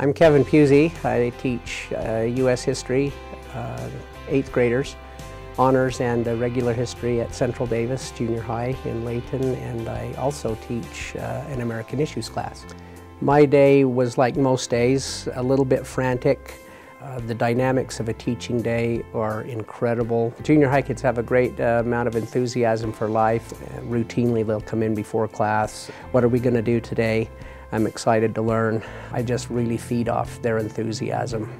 I'm Kevin Puzey. I teach uh, U.S. history, uh, eighth graders, honors and uh, regular history at Central Davis Junior High in Layton, and I also teach uh, an American Issues class. My day was like most days, a little bit frantic. Uh, the dynamics of a teaching day are incredible. Junior high kids have a great uh, amount of enthusiasm for life. routinely they'll come in before class. What are we going to do today? I'm excited to learn. I just really feed off their enthusiasm.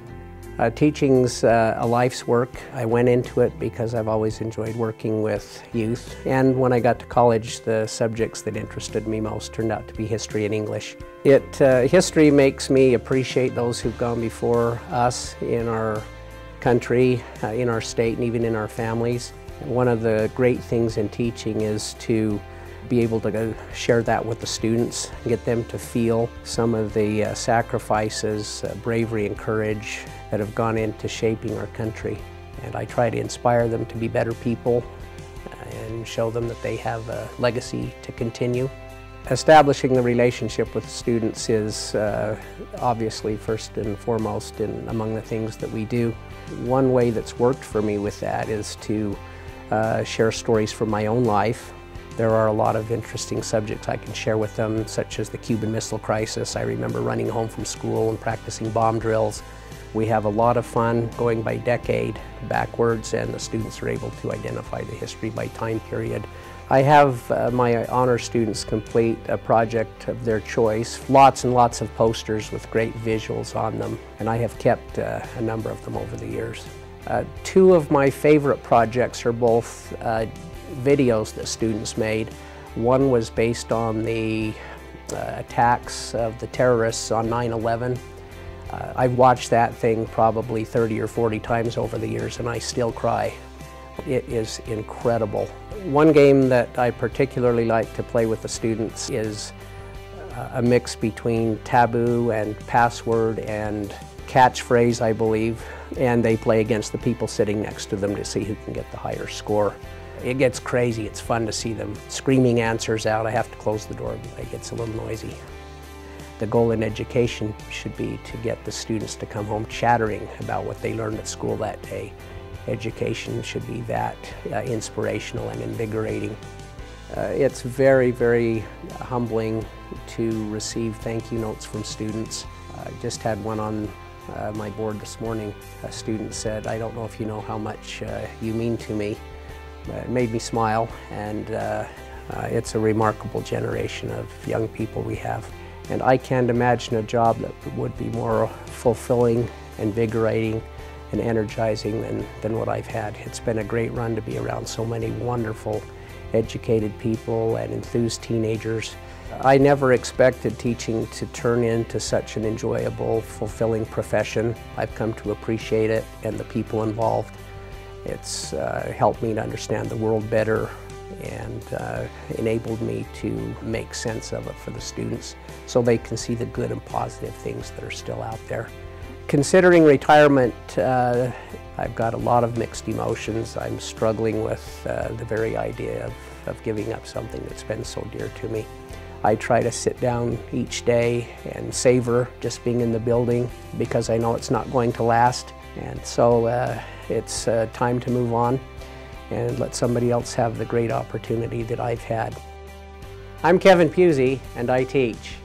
Uh, teaching's uh, a life's work. I went into it because I've always enjoyed working with youth. And when I got to college, the subjects that interested me most turned out to be history and English. It, uh, history makes me appreciate those who've gone before us in our country, uh, in our state, and even in our families. One of the great things in teaching is to be able to share that with the students, get them to feel some of the uh, sacrifices, uh, bravery and courage that have gone into shaping our country. And I try to inspire them to be better people uh, and show them that they have a legacy to continue. Establishing the relationship with students is uh, obviously first and foremost in, among the things that we do. One way that's worked for me with that is to uh, share stories from my own life there are a lot of interesting subjects I can share with them, such as the Cuban Missile Crisis. I remember running home from school and practicing bomb drills. We have a lot of fun going by decade backwards, and the students are able to identify the history by time period. I have uh, my honor students complete a project of their choice, lots and lots of posters with great visuals on them, and I have kept uh, a number of them over the years. Uh, two of my favorite projects are both uh, videos that students made. One was based on the uh, attacks of the terrorists on 9-11. Uh, I've watched that thing probably 30 or 40 times over the years and I still cry. It is incredible. One game that I particularly like to play with the students is uh, a mix between taboo and password and catchphrase, I believe, and they play against the people sitting next to them to see who can get the higher score. It gets crazy. It's fun to see them screaming answers out. I have to close the door. It gets a little noisy. The goal in education should be to get the students to come home chattering about what they learned at school that day. Education should be that uh, inspirational and invigorating. Uh, it's very, very humbling to receive thank you notes from students. I just had one on uh, my board this morning. A student said, I don't know if you know how much uh, you mean to me. It made me smile and uh, uh, it's a remarkable generation of young people we have. And I can't imagine a job that would be more fulfilling, invigorating, and energizing than, than what I've had. It's been a great run to be around so many wonderful, educated people and enthused teenagers. I never expected teaching to turn into such an enjoyable, fulfilling profession. I've come to appreciate it and the people involved. It's uh, helped me to understand the world better and uh, enabled me to make sense of it for the students so they can see the good and positive things that are still out there. Considering retirement, uh, I've got a lot of mixed emotions. I'm struggling with uh, the very idea of, of giving up something that's been so dear to me. I try to sit down each day and savor just being in the building because I know it's not going to last. And so uh, it's uh, time to move on and let somebody else have the great opportunity that I've had. I'm Kevin Puzey and I teach.